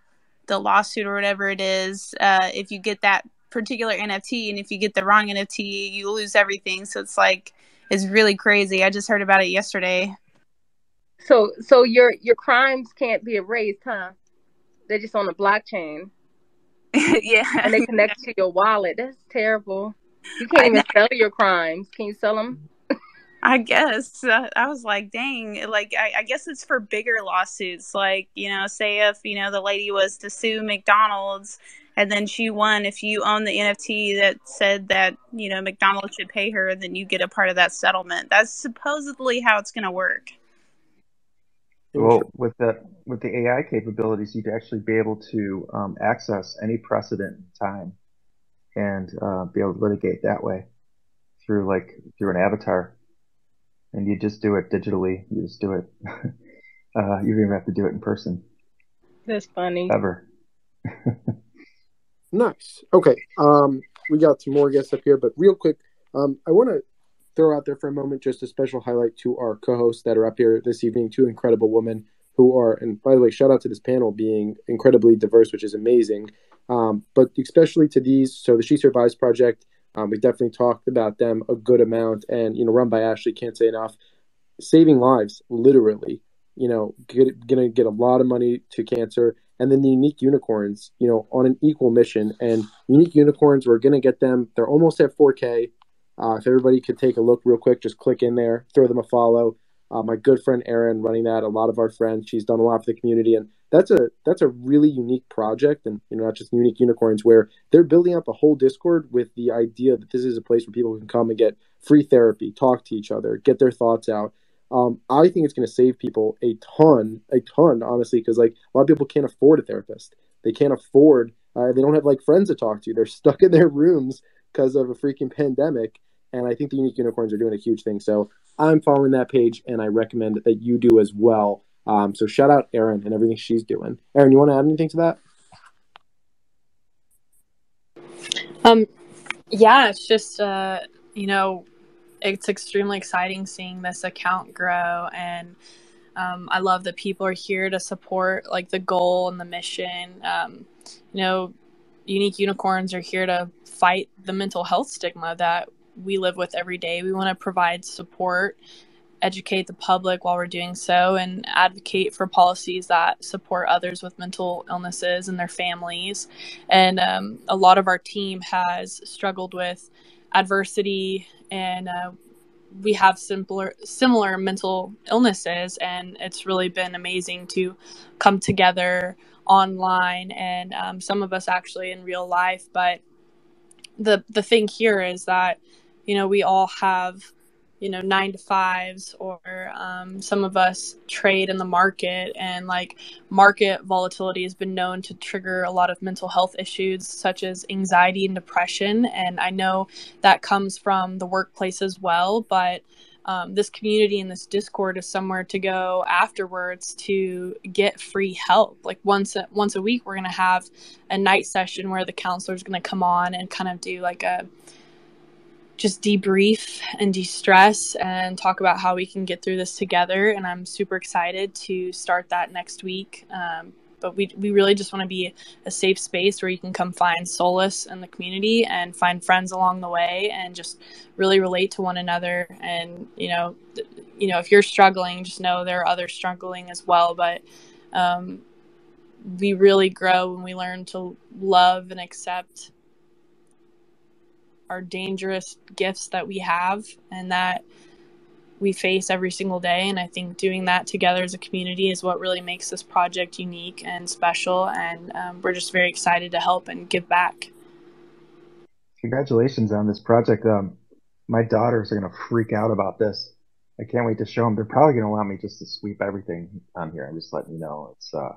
the lawsuit or whatever it is. Uh, if you get that particular NFT, and if you get the wrong NFT, you lose everything. So it's like it's really crazy. I just heard about it yesterday. So so your your crimes can't be erased, huh? They're just on the blockchain yeah, and they connect to your wallet. That's terrible. You can't I even know. sell your crimes. Can you sell them? I guess uh, I was like, dang, like I, I guess it's for bigger lawsuits. Like you know, say if you know the lady was to sue McDonald's and then she won. If you own the NFT that said that you know McDonald's should pay her, then you get a part of that settlement. That's supposedly how it's going to work. Well, with the with the AI capabilities, you'd actually be able to um, access any precedent in time and uh, be able to litigate that way through like through an avatar, and you just do it digitally. You just do it. uh, you don't even have to do it in person That's funny. ever. Nice. Okay. Um, we got some more guests up here, but real quick, um, I want to throw out there for a moment just a special highlight to our co-hosts that are up here this evening. Two incredible women who are, and by the way, shout out to this panel being incredibly diverse, which is amazing. Um, but especially to these, so the She Survives project, um, we definitely talked about them a good amount, and you know, run by Ashley, can't say enough. Saving lives, literally. You know, gonna get a lot of money to cancer, and then the unique unicorns, you know, on an equal mission. And unique unicorns, we're gonna get them. They're almost at 4K. Uh, if everybody could take a look real quick, just click in there, throw them a follow. Uh, my good friend Erin running that, a lot of our friends. She's done a lot for the community, and that's a that's a really unique project, and you know not just unique unicorns, where they're building out the whole Discord with the idea that this is a place where people can come and get free therapy, talk to each other, get their thoughts out. Um, I think it's going to save people a ton, a ton, honestly, because like a lot of people can't afford a therapist. They can't afford. Uh, they don't have like friends to talk to. They're stuck in their rooms because of a freaking pandemic. And I think the unique unicorns are doing a huge thing. So I'm following that page, and I recommend that you do as well. Um, so shout out Erin and everything she's doing. Erin, you want to add anything to that? Um, yeah, it's just uh, you know, it's extremely exciting seeing this account grow, and um, I love that people are here to support like the goal and the mission. Um, you know, unique unicorns are here to fight the mental health stigma that we live with every day. We want to provide support, educate the public while we're doing so, and advocate for policies that support others with mental illnesses and their families. And um, a lot of our team has struggled with adversity and uh, we have simpler similar mental illnesses and it's really been amazing to come together online and um, some of us actually in real life but the the thing here is that you know we all have you know nine to fives or um, some of us trade in the market and like market volatility has been known to trigger a lot of mental health issues such as anxiety and depression. And i know that comes from the workplace as well but um, this community and this discord is somewhere to go afterwards to get free help. Like once a, once a week we're going to have a night session where the counselor is going to come on and kind of do like a just debrief and de-stress and talk about how we can get through this together. And i'm super excited to start that next week. Um, but we, we really just want to be a safe space where you can come find solace in the community and find friends along the way and just really relate to one another. And you know th- you know if you're struggling just know there are others struggling as well. But um, we really grow when we learn to love and accept our dangerous gifts that we have and that we face every single day. And I think doing that together as a community is what really makes this project unique and special. And um, we're just very excited to help and give back. Congratulations on this project. Um, my daughters are going to freak out about this. I can't wait to show them. They're probably going to want me just to sweep everything on here. I'm just letting you know it's uh,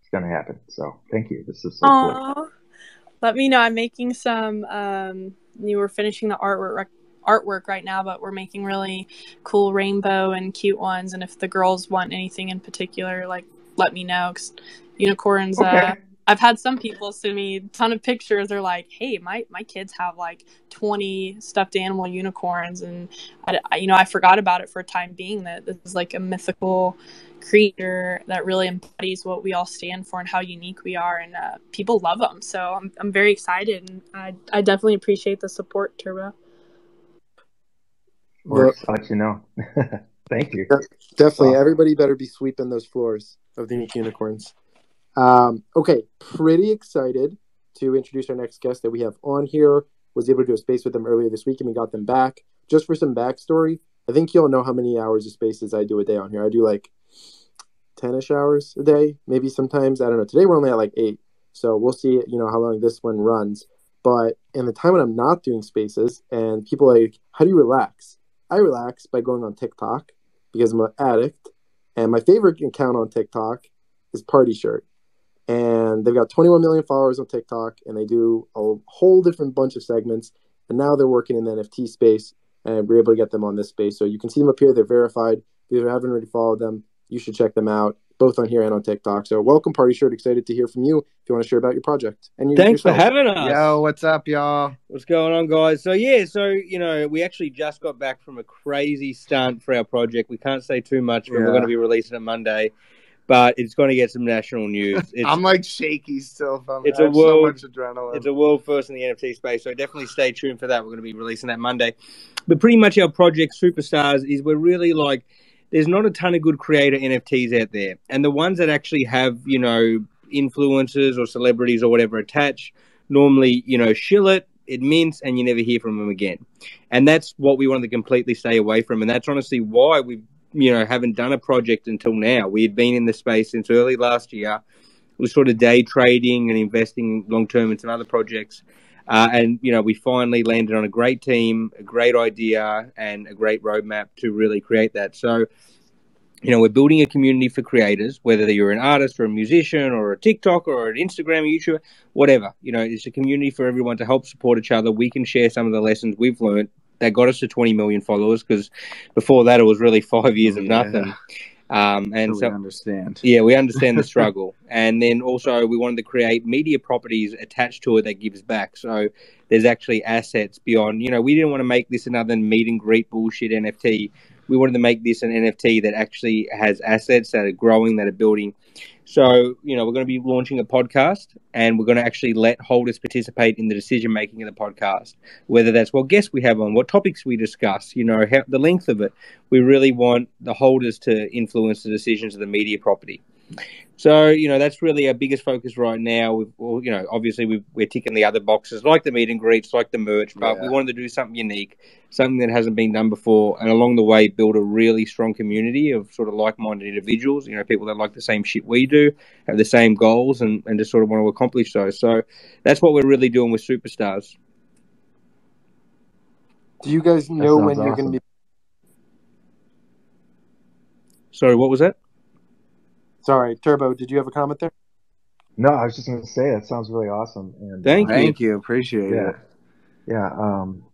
it's going to happen. So thank you. This is so Aww. cool. Let me know. I'm making some. Um, were finishing the artwork artwork right now, but we're making really cool rainbow and cute ones. And if the girls want anything in particular, like let me know because unicorns. Okay. Uh, I've had some people send me a ton of pictures. They're like, "Hey, my my kids have like 20 stuffed animal unicorns," and I, I- you know I forgot about it for a time being that this is like a mythical creature that really embodies what we all stand for and how unique we are, and uh, people love them. So I'm I'm very excited, and I I definitely appreciate the support, Turbo. Of course, I'll let you know. Thank you. Definitely, Wow. everybody better be sweeping those floors of the unique unicorns. Um, okay, pretty excited to introduce our next guest that we have on here. Was able to do a space with them earlier this week, and we got them back. Just for some backstory, I think you all know how many hours of spaces I do a day on here. I do like ten-ish hours a day, maybe sometimes I don't know. Today we're only at like eight, so we'll see. You know how long this one runs. But in the time when I'm not doing spaces, and people like, how do you relax? I relax by going on TikTok because I'm an addict. And my favorite account on TikTok is Party Shirt. And they've got 21 million followers on TikTok, and they do a whole different bunch of segments. And now they're working in the NFT space, and we're able to get them on this space. So you can see them up here. They're verified. If you haven't already followed them, you should check them out, both on here and on TikTok. So welcome, Party Shirt. Excited to hear from you. If you want to share about your project and you, Thanks for having us. Yo, what's up, y'all? What's going on, guys? So yeah, so you know, we actually just got back from a crazy stunt for our project. We can't say too much, but Yeah. we're going to be releasing it Monday. But it's going to get some national news. It's, I'm like shaky still from It's I a world- so much adrenaline. it's a world first in the NFT space, so definitely stay tuned for that. We're going to be releasing that Monday. But pretty much our project, Superstars, is we're really like there's not a ton of good creator NFTs out there, and the ones that actually have you know influencers or celebrities or whatever attached normally you know shill it, it mints, and you never hear from them again. And that's what we wanted to completely stay away from, and that's honestly why we you know haven't done a project until now. We had been in the space since early last year. We was sort of day trading and investing long term in some other projects. Uh, and you know, we finally landed on a great team, a great idea, and a great roadmap to really create that. So, you know, we're building a community for creators, whether you're an artist or a musician or a TikTok or an Instagram, YouTuber, whatever. You know, it's a community for everyone to help support each other. We can share some of the lessons we've learned that got us to 20 million followers because before that it was really five years of Yeah. nothing. Um, and Totally so understand. yeah, we understand the struggle. and then also, we wanted to create media properties attached to it that gives back. So there's actually assets beyond, you know, we didn't want to make this another meet and greet bullshit NFT. We wanted to make this an NFT that actually has assets that are growing, that are building. So, you know, we're going to be launching a podcast and we're going to actually let holders participate in the decision making of the podcast, whether that's what guests we have on, what topics we discuss, you know, how, the length of it. We really want the holders to influence the decisions of the media property. So, you know, that's really our biggest focus right now. We've, well, you know, obviously we've, we're ticking the other boxes, like the meet and greets, like the merch, but Yeah. we wanted to do something unique, something that hasn't been done before, and along the way build a really strong community of sort of like-minded individuals. You know, people that like the same shit we do, have the same goals, and and just sort of want to accomplish those. So that's what we're really doing with Superstars. Do you guys know sounds when you're going to be? Sorry, what was that? Sorry, Turbo. Did you have a comment there? No, I was just going to say that sounds really awesome. And Thank uh, you. Thank you. Appreciate Yeah, it. yeah. Um,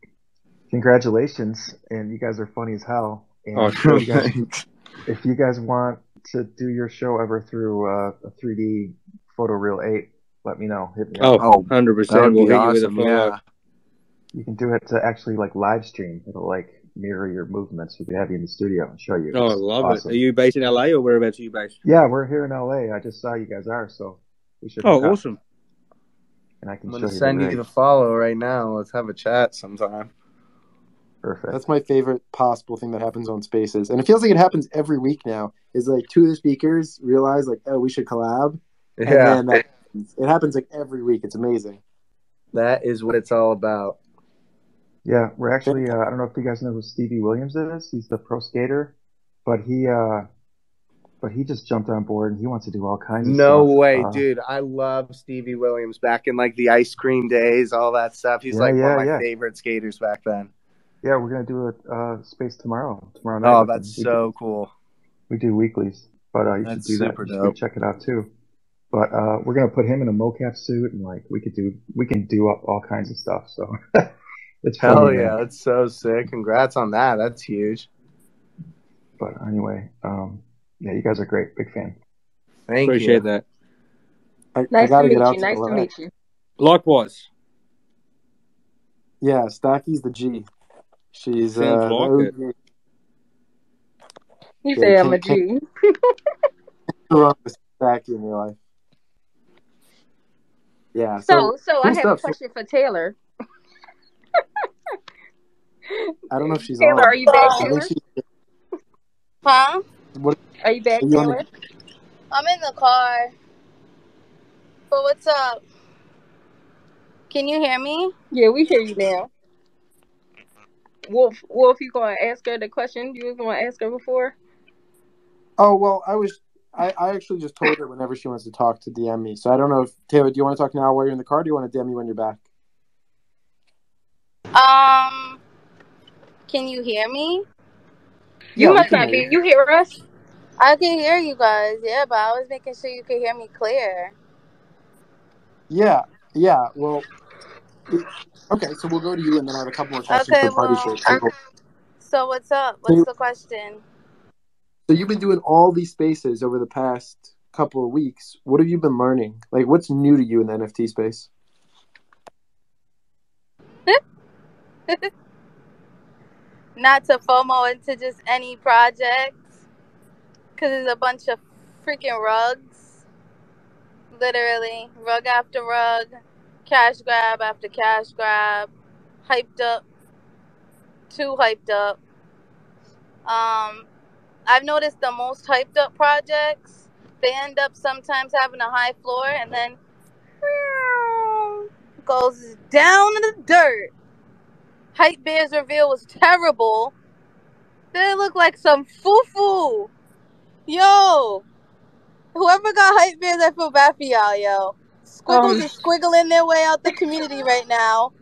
congratulations, and you guys are funny as hell. And Oh, if you guys, if you guys want to do your show ever through uh, a 3D photo Photoreal 8, let me know. Hit me. Oh, Oh, 100%. that would We'll be hit you with a awesome. Yeah. You can do it to actually like live stream. It'll like mirror your movements. We can have you in the studio and show you. Oh, I love awesome. it. Are you based in LA or whereabouts are you based? Yeah, we're here in LA. I just saw you guys are, so we should. Oh, awesome. And I can I'm show gonna you send the you the follow right now. Let's have a chat sometime. Perfect. That's my favorite possible thing that happens on Spaces, and it feels like it happens every week now. Is like two of the speakers realize like, oh, we should collab, and Yeah, then that happens. it happens like every week. It's amazing. that is what it's all about. Yeah, we're actually. Uh, I don't know if you guys know who Stevie Williams is. He's the pro skater, but he, uh, but he just jumped on board and he wants to do all kinds of No stuff. way, Uh, dude. I love Stevie Williams back in like the ice cream days, all that stuff. He's Yeah, like one of my yeah. favorite skaters back then. Yeah, we're gonna do a uh, space tomorrow. Tomorrow night. Oh, that's so cool. We do weeklies, but uh, you That's should do that. You should check it out too. But uh, we're gonna put him in a mocap suit, and like we could do, we can do up all kinds of stuff. So it's Hell funny, yeah, man. that's so sick. Congrats on that. That's huge. But anyway, um, yeah, you guys are great. Big fan. Thank you. Appreciate you. that. I, I Nice to gotta meet you. to Nice to LA. meet you. Likewise. Yeah, Stacky's the G. She's Sounds uh, like it. OG. You Yeah, say you I'm a can't, can't wrong with Stacky in your life. Yeah. So, So so I have a stuff. So, question for Taylor. I don't know if she's Taylor, on. are you back, Taylor? she. Huh? What Are you back, are you Taylor? the? I'm in the car. But what's up? Can you hear me? Yeah, we hear you now. Wolf, Wolf, you gonna ask her the question you was gonna ask her before? Oh well, I was. I, I actually just told her whenever she wants to talk to DM me. So I don't know if Taylor, do you want to talk now while you're in the car? Or do you want to DM me when you're back? Um, can you hear me? You Yeah, must not be. you. You hear us? I can hear you guys, yeah, but I was making sure you could hear me clear. Yeah, yeah. Well, okay. So we'll go to you, and then I have a couple more questions Okay, for Party well, Shirt. So, go- so what's up? so, What's the question? so you've been doing all these spaces over the past couple of weeks. What have you been learning? Like, what's new to you in the NFT space? Not to FOMO into just any project, because it's a bunch of freaking rugs. Literally, rug after rug, cash grab after cash grab, hyped up, too hyped up. Um, I've noticed the most hyped up projects, they end up sometimes having a high floor and then goes down in the dirt. Hype Bears reveal was terrible. They look like some foo-foo. Yo, whoever got Hype Bears, I feel bad for y'all, yo. Squiggles Um, is squiggling their way out the community right now.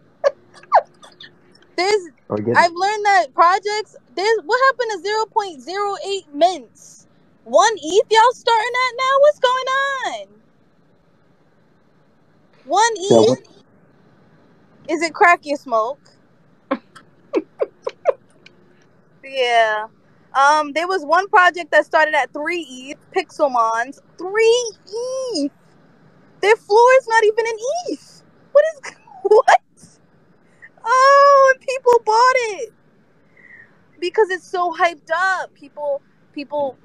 There's I've learned that projects there's what happened to 0.08 mints? One ETH y'all starting at now? What's going on? One Yeah. ETH? Is it crack you smoke? Yeah. Um, there was one project that started at three ETH, Pixelmons. Three ETH. Their floor is not even an ETH. What is what? Oh, and people bought it because it's so hyped up. People, people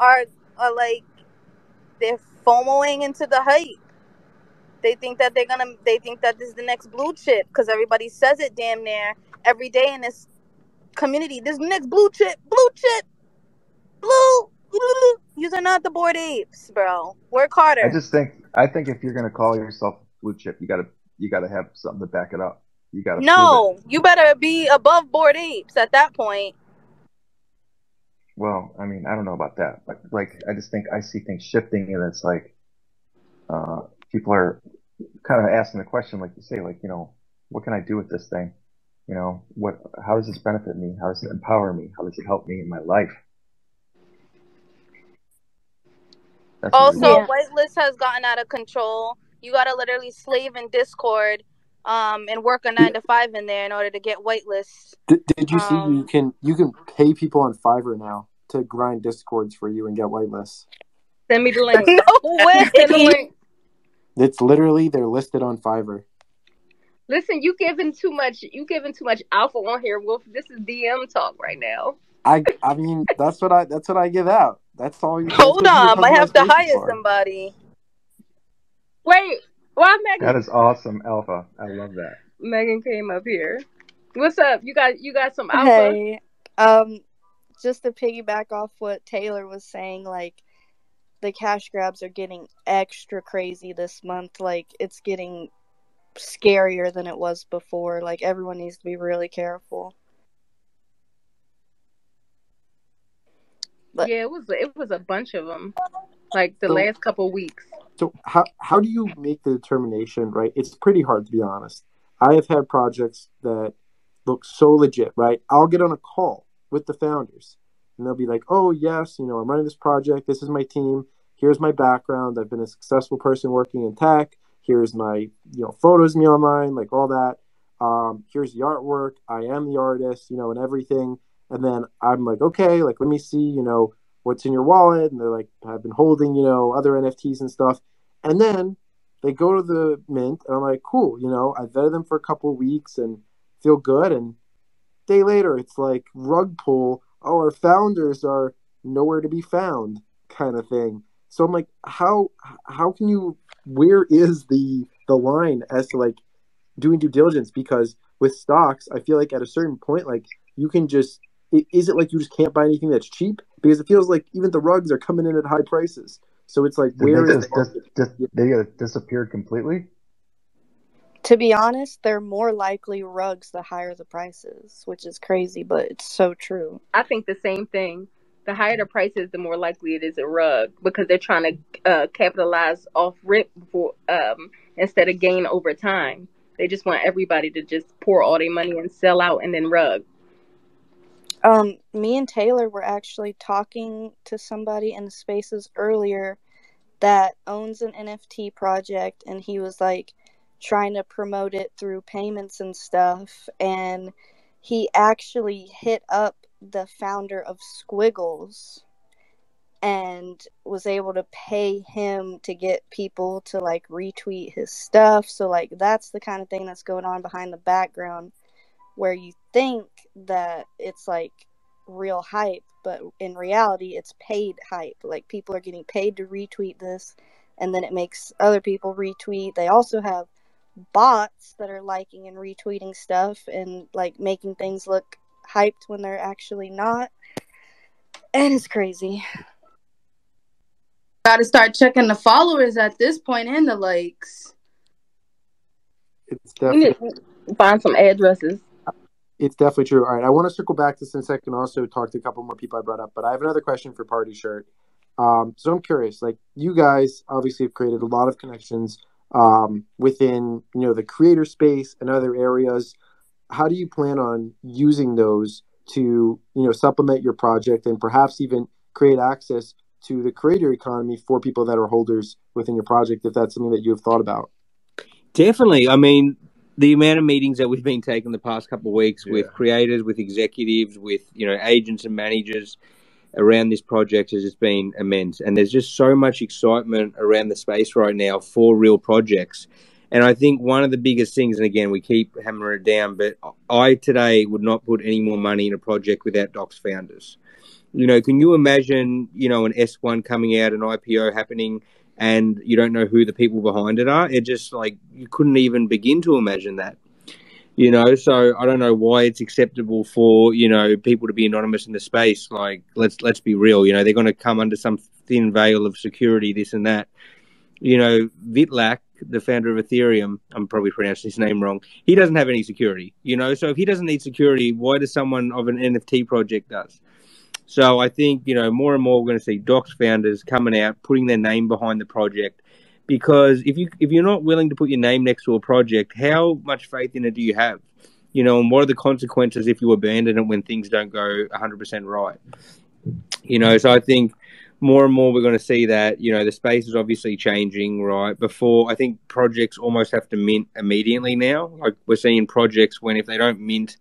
are are like they're FOMOing into the hype. They think that they're gonna. They think that this is the next blue chip because everybody says it damn near every day in this community. This next blue chip, blue chip, blue. blue. Yous are not the Bored Apes, bro. Work harder. I just think I think if you're gonna call yourself blue chip, you gotta you gotta have something to back it up. You gotta. No, you better be above Bored Apes at that point. Well, I mean, I don't know about that, but like I just think I see things shifting, and it's like uh, people are kind of asking the question, like you say, like you know, what can I do with this thing? You know, what? How does this benefit me? How does it empower me? How does it help me in my life? That's Also, is. Yeah. whitelist has gotten out of control. You gotta literally slave in Discord, um, and work a nine to five in there in order to get whitelist. Did, did you see you Um, can you can pay people on Fiverr now to grind discords for you and get whitelists? Send me the link. no way. It's literally they're listed on Fiverr. Listen, you giving too much. You giving too much alpha on here, Wolf. This is DM talk right now. I I mean that's what I that's what I give out. That's all you. Hold what you on, come might to my have to hire for. somebody. Wait, why Megan? That is awesome, Alpha. I love that. Megan came up here. What's up? You got you got some alpha? Hey, um, just to piggyback off what Taylor was saying, like the cash grabs are getting extra crazy this month. Like it's getting scarier than it was before. Like everyone needs to be really careful. But yeah, it was it was a bunch of them, like the So last couple weeks. So how how do you make the determination, right? It's pretty hard to be honest. I have had projects that look so legit, right? I'll get on a call with the founders and they'll be like, "Oh, yes, you know, I'm running this project. This is my team. Here's my background. I've been a successful person working in tech. Here's my, you know, photos of me online, like all that. Um, here's the artwork. I am the artist, you know, and everything." And then I'm like, "Okay, like let me see, you know, what's in your wallet?" And they're like, "I've been holding, you know, other NFTs and stuff." And then they go to the mint, and I'm like, cool, you know, I vetted them for a couple weeks and feel good. And day later, it's like rug pull. Oh, our founders are nowhere to be found, kind of thing. So I'm like, how how can you? Where is the the line as to like doing due diligence? Because with stocks, I feel like at a certain point, like you can just. i- Is it like you just can't buy anything that's cheap? Because it feels like even the rugs are coming in at high prices. So it's like, Did where they is just, the just, just they uh, disappeared completely? to be honest, they're more likely rugs the higher the prices, which is crazy, but it's so true. I think the same thing. The higher the prices, the more likely it is a rug because they're trying to uh, capitalize off rip before um, instead of gain over time. They just want everybody to just pour all their money and sell out and then rug. Um, me and Taylor were actually talking to somebody in the spaces earlier that owns an NFT project, and he was like trying to promote it through payments and stuff. And he actually hit up the founder of Squiggles and was able to pay him to get people to like retweet his stuff. So, like, that's the kind of thing that's going on behind the background where you think that it's like real hype, but in reality, it's paid hype. Like people are getting paid to retweet this, and then it makes other people retweet. They also have bots that are liking and retweeting stuff and like making things look hyped when they're actually not. And it's crazy. Got to start checking the followers at this point and the likes. It's definitely find some addresses. it's definitely true. All right, I want to circle back to this in a second. Also, talk to a couple more people I brought up, but I have another question for Party Shirt. Um, so I'm curious, like you guys obviously have created a lot of connections um, within you know the creator space and other areas. How do you plan on using those to you know supplement your project and perhaps even create access to the creator economy for people that are holders within your project, if that's something that you have thought about? Definitely. I mean, the amount of meetings that we've been taking the past couple of weeks with creators, with executives, with you know agents and managers around this project has just been immense. And there's just so much excitement around the space right now for real projects. And I think one of the biggest things, and again, we keep hammering it down, but I today would not put any more money in a project without doxxed founders. You know, can you imagine, you know, an S1 coming out, an IPO happening, and you don't know who the people behind it are? It just like you couldn't even begin to imagine that. You know, so I don't know why it's acceptable for you know people to be anonymous in the space. Like, let's let's be real. You know, they're going to come under some thin veil of security, this and that. You know, Vitalik, the founder of Ethereum, I'm probably pronouncing his name wrong. He doesn't have any security. You know, so if he doesn't need security, why does someone of an NFT project does? So I think you know more and more we're going to see doxxed founders coming out, putting their name behind the project, because if you if you're not willing to put your name next to a project, how much faith in it do you have? You know, and what are the consequences if you abandon it when things don't go 100% right? You know, so I think more and more we're going to see that you know the space is obviously changing right? Before i think projects almost have to mint immediately now. Like we're seeing projects when if they don't mint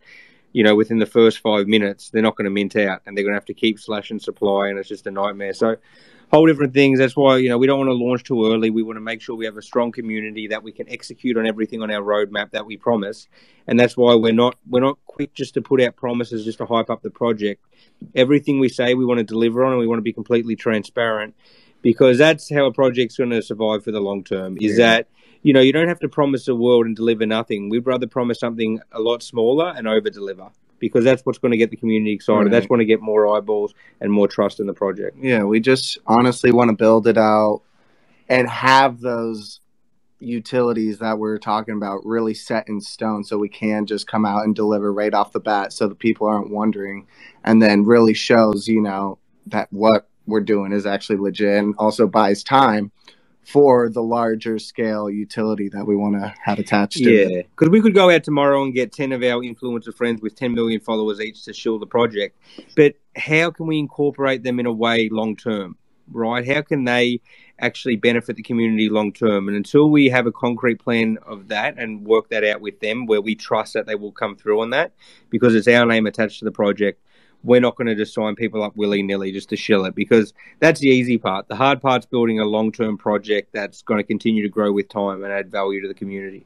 you know within the first five minutes they're not going to mint out and they're going to have to keep slashing supply and it's just a nightmare. So whole different things. That's why you know we don't want to launch too early. We want to make sure we have a strong community that we can execute on everything on our roadmap that we promise. And that's why we're not we're not quick just to put out promises just to hype up the project. Everything we say we want to deliver on and we want to be completely transparent because that's how a project's going to survive for the long term is Yeah. that you know you don't have to promise the world and deliver nothing. We'd rather promise something a lot smaller and over deliver because that's what's going to get the community excited. Right. that's going to get more eyeballs and more trust in the project. Yeah, we just honestly want to build it out and have those utilities that we're talking about really set in stone so we can just come out and deliver right off the bat so the people aren't wondering. And then really shows you know that what we're doing is actually legit and also buys time for the larger scale utility that we want to have attached to it. Yeah, because we could go out tomorrow and get 10 of our influencer friends with 10 million followers each to shield the project. But how can we incorporate them in a way long term, right? How can they actually benefit the community long term? And until we have a concrete plan of that and work that out with them where we trust that they will come through on that, because it's our name attached to the project, we're not going to just sign people up willy nilly just to shill it because that's the easy part. The hard part's building a long term project that's going to continue to grow with time and add value to the community.